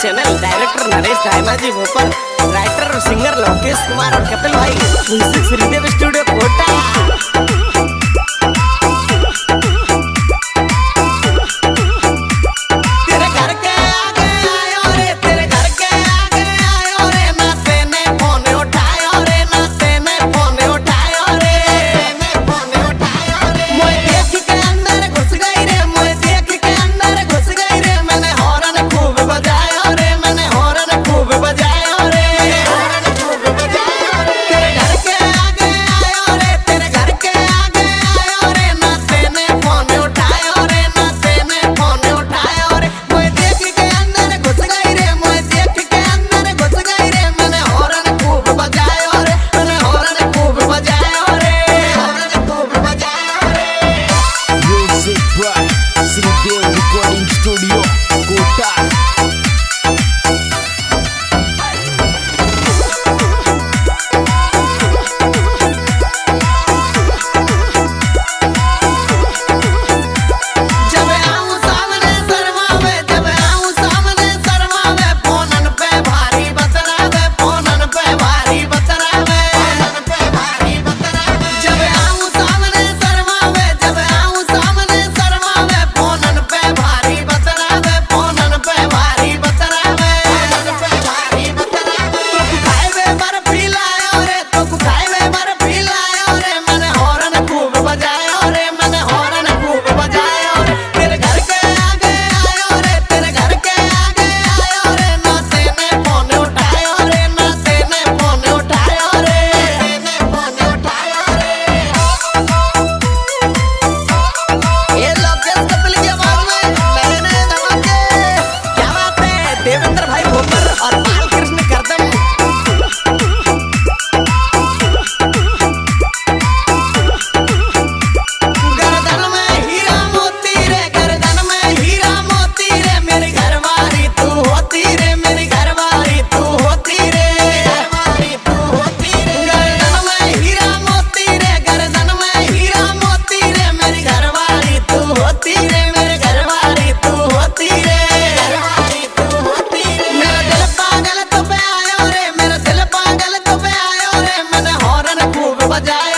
Channel. Director Naresh Dhaymaji Bhopal writer singer Lokesh Kumar और कपिल भाई Shridev studio 我在